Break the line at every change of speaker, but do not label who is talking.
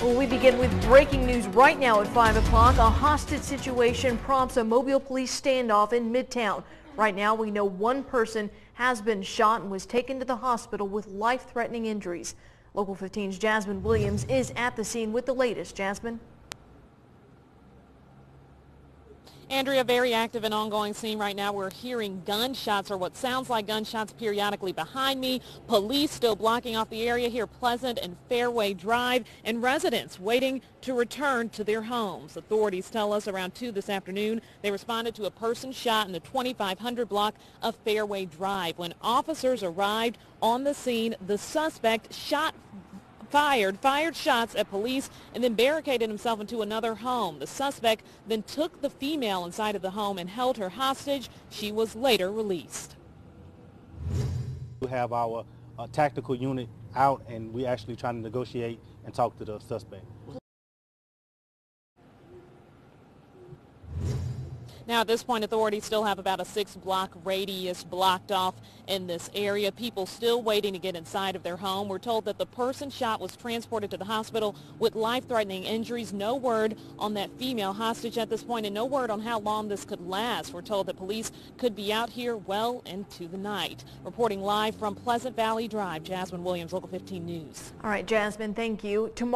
Well, we begin with breaking news right now at 5 o'clock. A hostage situation prompts a Mobile police standoff in Midtown. Right now, we know one person has been shot and was taken to the hospital with life-threatening injuries. Local 15's Jasmine Williams is at the scene with the latest. Jasmine?
Andrea, very active and ongoing scene right now. We're hearing gunshots or what sounds like gunshots periodically behind me. Police still blocking off the area here, Pleasant and Fairway Drive, and residents waiting to return to their homes. Authorities tell us around 2 this afternoon they responded to a person shot in the 2500 block of Fairway Drive. When officers arrived on the scene, the suspect shot fired, fired shots at police and then barricaded himself into another home. The suspect then took the female inside of the home and held her hostage. She was later released.
We have our uh, tactical unit out and we're actually trying to negotiate and talk to the suspect.
Now at this point, authorities still have about a six-block radius blocked off in this area. People still waiting to get inside of their home. We're told that the person shot was transported to the hospital with life-threatening injuries. No word on that female hostage at this point and no word on how long this could last. We're told that police could be out here well into the night. Reporting live from Pleasant Valley Drive, Jasmine Williams, Local 15 News.
All right, Jasmine, thank you. Tomorrow